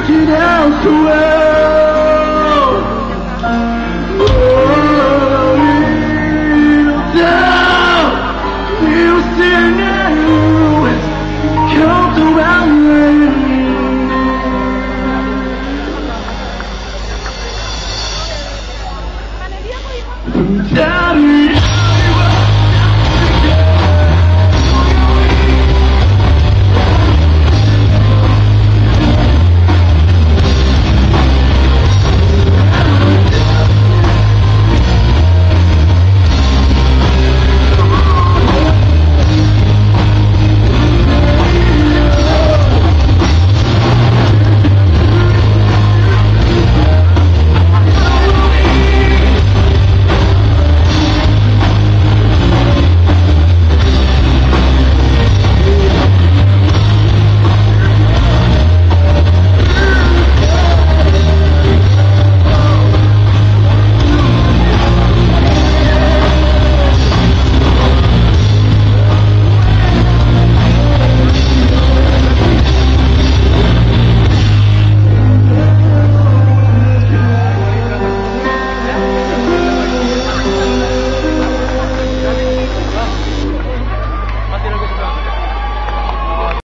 work it out for us.